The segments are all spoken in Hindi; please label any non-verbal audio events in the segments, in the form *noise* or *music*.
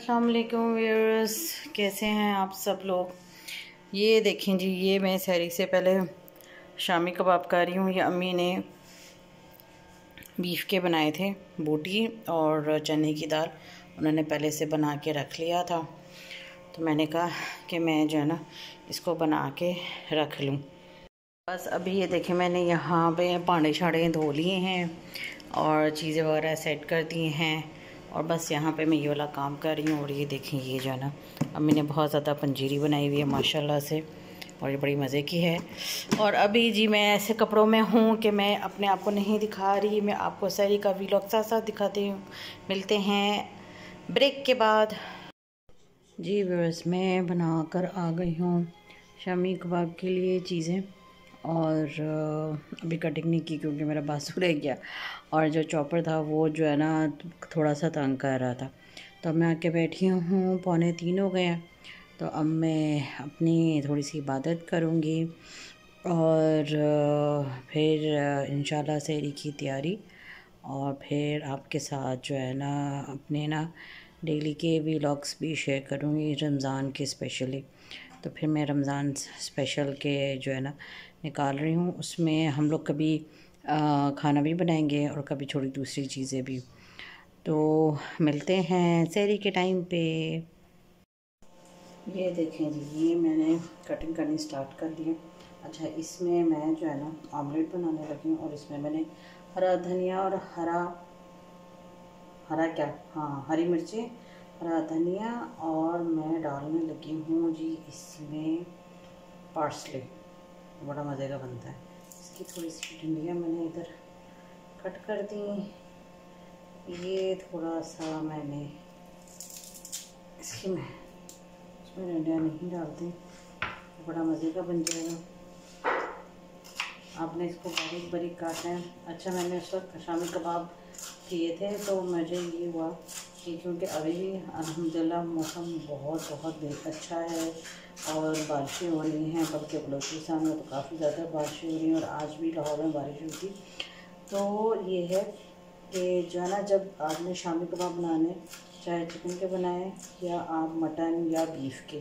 अस्सलाम वालेकुम व्यूअर्स कैसे हैं आप सब लोग? ये देखें जी, ये मैं सहरी से पहले शामी कबाब कर रही हूँ। ये अम्मी ने बीफ के बनाए थे, बूटी और चने की दाल। उन्होंने पहले से बना के रख लिया था। तो मैंने कहा कि मैं जो है ना, इसको बना के रख लूँ। बस अभी ये देखें, मैंने यहाँ पे पांडे छाड़े धो लिए हैं और चीज़ें वगैरह सेट कर दी हैं। और बस यहाँ पे मैं ये वाला काम कर रही हूँ और ये देखें, ये जो है ना, अम्मी ने बहुत ज़्यादा पंजीरी बनाई हुई है, माशाल्लाह से, और ये बड़ी मज़े की है। और अभी जी मैं ऐसे कपड़ों में हूँ कि मैं अपने आप को नहीं दिखा रही, मैं आपको सरी का वीलॉग साथ साथ दिखाती हूँ। मिलते हैं ब्रेक के बाद। जी बस मैं बना कर आ गई हूँ, शामी कबाब के लिए चीज़ें। और अभी कटिंग नहीं की क्योंकि मेरा बासु रह गया। और जो चॉपर था वो जो है ना थोड़ा सा तंग कर रहा था। तो मैं आके बैठी हूँ, पौने तीन हो गए हैं। तो अब मैं अपनी थोड़ी सी इबादत करूँगी और फिर इन शहरी की तैयारी। और फिर आपके साथ जो है ना, अपने ना डेली के वीलॉग्स भी शेयर करूँगी, रमज़ान के स्पेशली तो फिर मैं रमज़ान स्पेशल के जो है ना निकाल रही हूँ। उसमें हम लोग कभी आ, खाना भी बनाएँगे और कभी थोड़ी दूसरी चीज़ें भी। तो मिलते हैं शहरी के टाइम पे। ये देखें जी ये मैंने कटिंग करनी स्टार्ट कर दी अच्छा इसमें मैं जो है ना आमलेट बनाने लगी हूँ और इसमें मैंने हरा धनिया और हरा हरा क्या? हाँ हरी मिर्ची हरा धनिया और मैं डालने लगी हूँ जी इसमें पार्सले बड़ा मज़े का बनता है। इसकी थोड़ी सी भिंडियाँ मैंने इधर कट कर दी। ये थोड़ा सा मैंने इसकी मैं इसमें भिंडियाँ नहीं डालती। बड़ा मज़े का बन जाएगा। आपने इसको बारीक बारीक काटना है। अच्छा मैंने उस वक्त शामी कबाब किए थे तो मुझे ये हुआ कि क्योंकि अभी भी अलहमदिल्ला मौसम बहुत बहुत अच्छा है और बारिशें हो रही हैं बल्कि बलोचिस्तान में तो काफ़ी ज़्यादा बारिशें हो रही हैं और आज भी लाहौर में बारिश हुई थी। तो ये है कि जो है ना, जब आपने शामी कबाब बनाने, चाहे चिकन के बनाए या आप मटन या बीफ के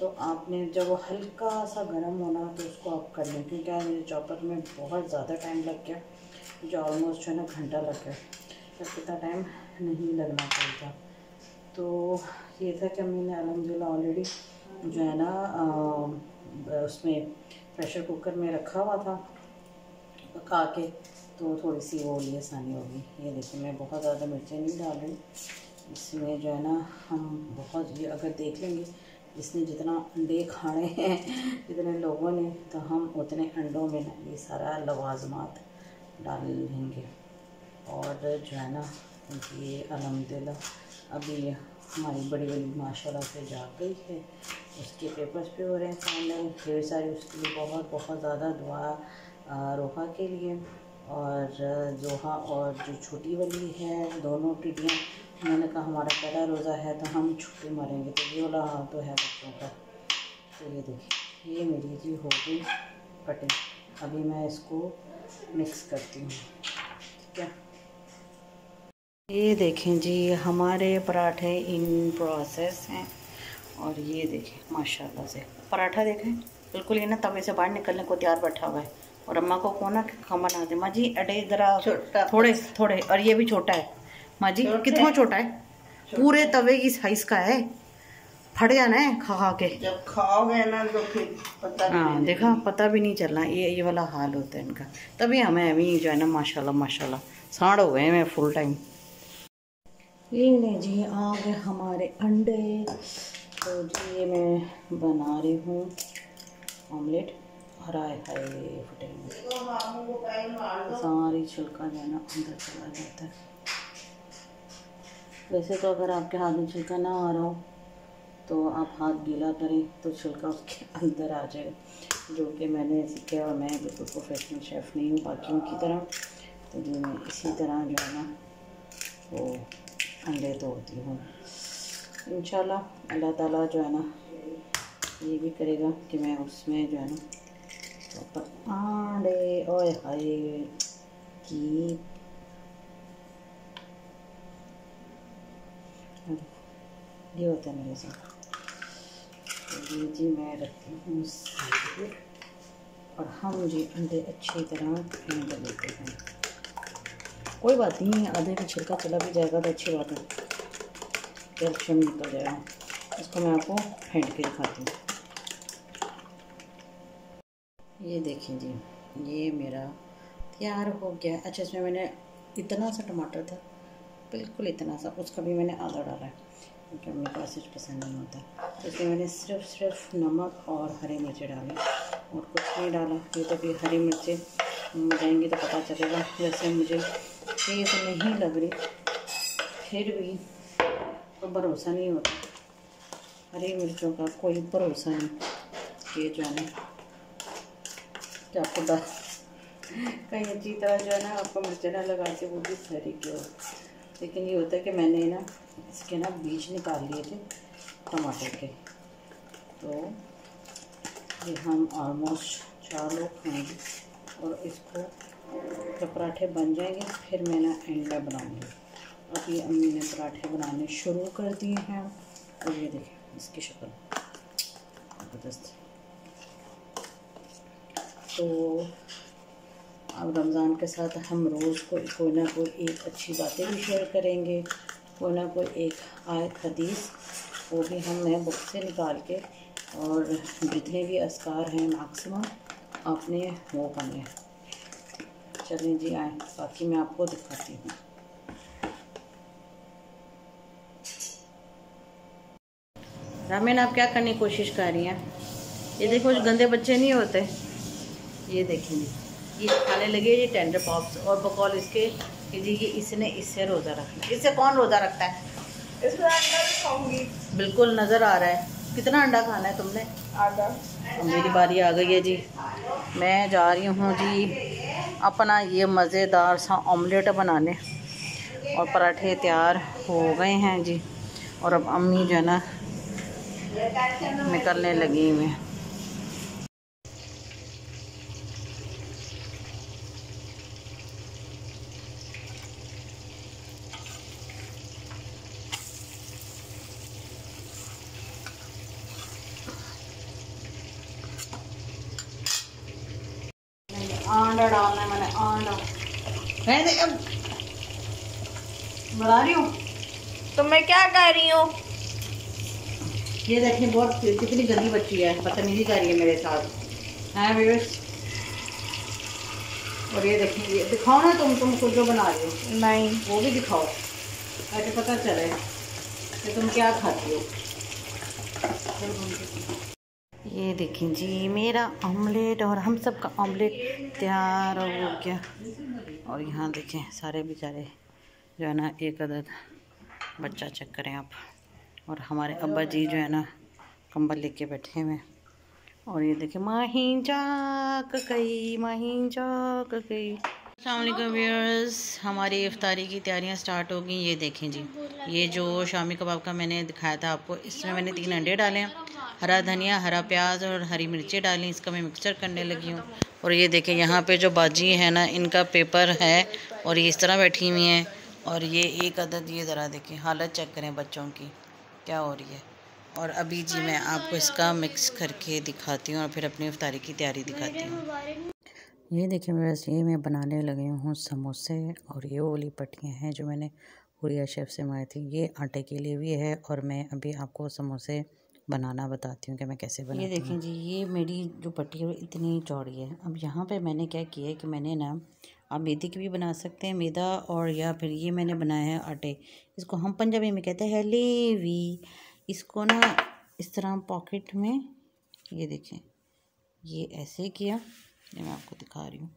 तो आपने जब वो हल्का सा गर्म होना तो उसको आप कर लें, क्योंकि मेरे चॉपर में बहुत ज़्यादा टाइम लग गया, जो ऑलमोस्ट जो है ना घंटा लग गया। तब कितना टाइम नहीं लगना चाहिए तो ये था कि मैंने अलहमदिल्ला ऑलरेडी जो है ना उसमें प्रेशर कुकर में रखा हुआ था पका के तो थोड़ी सी वो लिए आसानी होगी ये देखिए, मैं बहुत ज़्यादा मिर्चें नहीं डाल रही। इसमें जो है ना, हम बहुत, ये अगर देख लेंगे जिसने जितना अंडे खाने हैं, जितने लोगों ने तो हम उतने अंडों में ना ये सारा लवाजमात डाल लेंगे। और जो है ना, ये अलहमदिल्ला अभी हमारी बड़ी बड़ी माशाल्लाह से जाग गई है। उसके पेपर्स पे हो रहे हैं सामने ढेर सारी उसके लिए बहुत बहुत ज़्यादा दुआ रोहा के लिए। और जोहा और जो छोटी वाली है, दोनों टिड्डियाँ उन्होंने कहा हमारा पहला रोज़ा है तो हम छुट्टी मारेंगे तो ये वाला हाल तो है बच्चों का। तो ये देखिए, ये मेरी जी हो गई कटिंग अभी मैं इसको मिक्स करती हूँ। ठीक है? ये देखें जी हमारे पराठे इन प्रोसेस हैं। और ये देखें माशाल्लाह से। पराठा देखें बिल्कुल ये ना तवे से बाहर निकलने को तैयार बैठा हुआ है। और अम्मा को कौन ना खम बना दे। माँ जी अडे इधर थोड़े थोड़े और ये भी छोटा है। माँ जी कितना छोटा है? पूरे तवे की साइज़ का है। फट जाना है खा खा के। जब खाओगे ना तो फिर पता हाँ देखा पता भी नहीं चलना। ये ये वाला हाल होता है इनका। तभी हमें अभी जो है ना माशाल्लाह माशाल्लाह। साढ़ हो गए मैं फुल टाइम ये जी आ गए हमारे अंडे। तो जी ये मैं बना रही हूँ ऑमलेट। हराए हरे फटेंगे। सारी छिलका जो है ना अंदर चला जाता है। वैसे तो अगर आपके हाथ में छिलका ना आ रहा हो तो आप हाथ गीला करें तो छिलका उसके अंदर आ जाएगा। जो कि मैंने सीखा और मैं बिल्कुल प्रोफेशनल शेफ़ नहीं हूँ बाकियों की तरह। तो जो मैं इसी तरह जो है ना, वो अंडे तोड़ती हूँ। इन अल्लाह ताला जो है ना, ये भी करेगा कि मैं उसमें जो है ना प्रॉपर आंडे, ओए हाय, की ये होता है मेरे साथ। तो ये जी मैं रखती हूँ और हम जी अंडे अच्छी तरह लेते हैं। कोई बात नहीं, आधे का छिलका चला भी जाएगा तो अच्छी बात है। कैल्शियम निकल जाएगा। इसको मैं आपको फेंट के दिखाती हूँ। ये देखिए जी, ये मेरा तैयार हो गया। अच्छा इसमें मैंने इतना सा टमाटर था, बिल्कुल इतना सा, उसका भी मैंने आधा डाला है, क्योंकि मेरे को ऐसे पसंद नहीं होता। तो इसमें मैंने सिर्फ़ सिर्फ़ नमक और हरी मिर्ची डाली और कुछ नहीं डाला। ये तो भी हरी मिर्चें जाएँगी तो पता चलेगा वैसे मुझे ये तो नहीं लग रही। फिर भी तो भरोसा नहीं होता। हरी मिर्चों का कोई भरोसा नहीं। ये जो है क्या खुदा कहीं अच्छी तरह जो है ना, आपको मिर्चें ना लगा के वो भी सही क्यों लेकिन ये होता है कि मैंने ना, इसके ना बीज निकाल लिए थे टमाटर के। तो ये हम ऑलमोस्ट चार लोग खाएँगे और इसको जब पराठे बन जाएँगे, फिर मैं ना में बनाऊँगी। अभी अम्मी ने पराठे बनाने शुरू कर दिए हैं। और ये देखें, इसकी शक्ल। ज़बरदस्त। तो अब रमज़ान के साथ हम रोज़ को कोई ना कोई एक अच्छी बातें भी शेयर करेंगे। कोई ना कोई एक आयत हदीस, वो भी हम नए बुक से निकाल के और जितने भी असकार हैं, मैक्सिमम अपने वो करने चलें जी आए बाकी मैं आपको दिखाती हूँ। रामेन आप क्या करने की कोशिश कर रही हैं? ये देखो गंदे बच्चे नहीं होते। ये देखेंगे ये खाने लगे जी टेंडर पॉप्स और बकौल इसके कि जी ये इसने इससे रोज़ा रखना इससे कौन रोज़ा रखता है? इसमें अंडा खाऊँगी। बिल्कुल नज़र आ रहा है। कितना अंडा खाना है तुमने? आधा मेरी बारी आ गई है जी। मैं जा रही हूँ जी अपना ये मज़ेदार सा ऑमलेट बनाने। और पराठे तैयार हो गए हैं जी। और अब अम्मी जो है ना, निकलने लगी हुई आंडा डालना है मैंने आंडा मैं अब बना रही हूँ। तो मैं क्या कर रही हूँ? ये देखिए बहुत कितनी गंदी बच्ची है बदतमीजी कर रही है मेरे साथ। हैं व्यूअर्स और ये देखिए ये दिखाओ ना तुम तुम खुद जो बना रही हो। नहीं। वो भी दिखाओ। ताकि पता चले कि तुम क्या खाती हो। ये देखें जी, मेरा ऑमलेट और हम सब का ऑमलेट तैयार हो गया। और यहाँ देखें सारे बेचारे जो है ना, एक अदद बच्चा चेक करें आप। और हमारे अब्बा जी जो है ना, कंबल लेके बैठे हुए और ये देखें माही जाक गई माही जाक गई। अल्लाम व्यूअर्स हमारी इफ्तारी की तैयारियाँ स्टार्ट हो गई। ये देखें जी। ये जो शामी कबाब का मैंने दिखाया था आपको, इसमें मैंने तीन अंडे डाले हैं। हरा धनिया, हरा प्याज और हरी मिर्ची डाली इसका मैं मिक्सचर करने लगी हूँ। और ये देखें, यहाँ पे जो बाजी है ना, इनका पेपर है और ये इस तरह बैठी हुई हैं। और ये एक अदद, ये ज़रा देखें, हालत चेक करें बच्चों की, क्या हो रही है। और अभी जी मैं आपको इसका मिक्स करके दिखाती हूँ और फिर अपनी इफ्तारी की तैयारी दिखाती हूँ। ये देखिए मेरे ये मैं बनाने लगी हूँ समोसे और ये वाली पट्टियाँ हैं जो मैंने हुरिया शेफ़ से मंगाई थी। ये आटे के लिए भी है और मैं अभी आपको समोसे बनाना बताती हूँ कि मैं कैसे बनाती ये देखें जी ये मेरी जो पट्टी है इतनी चौड़ी है। अब यहाँ पे मैंने क्या किया है कि मैंने ना आप मैदे की भी बना सकते हैं मैदा और या फिर ये मैंने बनाया है आटे। इसको हम पंजाबी में कहते हैं लेवी। इसको ना इस तरह पॉकेट में ये देखें ये ऐसे किया। ये मैं आपको दिखा रही हूँ।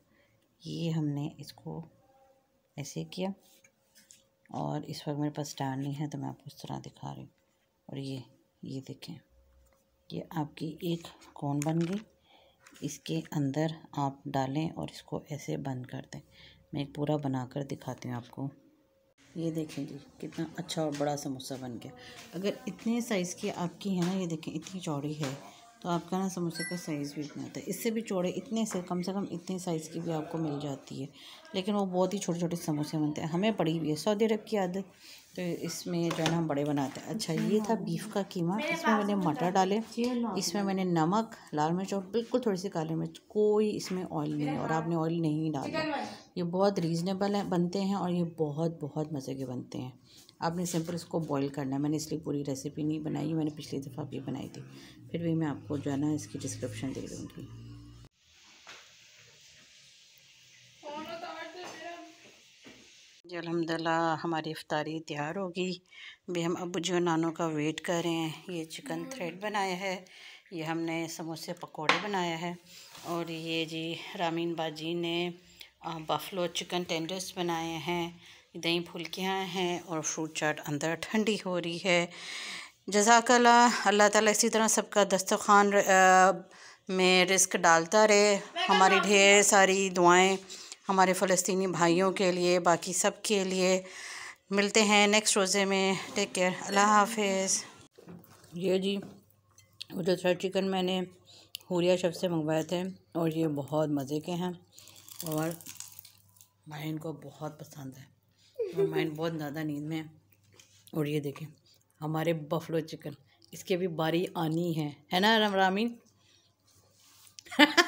ये हमने इसको ऐसे किया और इस वक्त मेरे पास स्टैंड नहीं है तो मैं आपको इस तरह दिखा रही हूँ। और ये ये देखें, ये आपकी एक कौन बन गई। इसके अंदर आप डालें और इसको ऐसे बंद कर दें। मैं एक पूरा बनाकर दिखाती हूँ आपको। ये देखें जी, कितना अच्छा और बड़ा समोसा बन गया। अगर इतने साइज़ की आपकी है ना, ये देखें, इतनी चौड़ी है। तो आपका ना समोसे का साइज़ भी इतना आता है। इससे भी चौड़े इतने से कम से कम इतने साइज़ की भी आपको मिल जाती है। लेकिन वो बहुत ही छोटे छोटे समोसे बनते हैं। हमें पड़ी हुई है सऊदी अरब की आदत। तो इसमें जो है ना हम बड़े बनाते हैं। अच्छा ये था बीफ का कीमा। इसमें मैंने मटर डाले। इसमें मैंने नमक लाल मिर्च और बिल्कुल थोड़ी सी काली मिर्च। कोई इसमें ऑयल नहीं है और आपने ऑयल नहीं डालना ये बहुत रीज़नेबल है बनते हैं और ये बहुत बहुत मज़े के बनते हैं। आपने सिंपल इसको बॉईल करना है। मैंने इसलिए पूरी रेसिपी नहीं बनाई मैंने पिछली दफ़ा भी बनाई थी। फिर भी मैं आपको जो है ना, इसकी डिस्क्रिप्शन दे दूँगी। जी अलहमदिल्ला हमारी इफ्तारी तैयार होगी भी हम अब जो नानों का वेट कर रहे हैं। ये चिकन थ्रेड बनाया है। ये हमने समोसे पकोड़े बनाया है। और ये जी, रामीन बाजी ने बफलो चिकन टेंडर्स बनाए हैं। दही फुल्कियाँ हैं और फ्रूट चाट अंदर ठंडी हो रही है। जजाकला अल्लाह ताला इसी तरह सबका दस्तरखान में रिस्क डालता रहे। हमारी ढेर सारी दुआएँ हमारे फ़लस्तनी भाइयों के लिए, बाकी सब के लिए। मिलते हैं नेक्स्ट रोज़े में। टेक केयर अल्लाह हाफिज़। ये जी जो थ्रेड चिकन मैंने हुरिया शफ से मंगवाए थे और ये बहुत मज़े के हैं और माइन इनको बहुत पसंद है। माइंड बहुत ज़्यादा नींद में है। और ये देखें, हमारे बफलो चिकन इसके भी बारी आनी है। है ना रामीन? *laughs*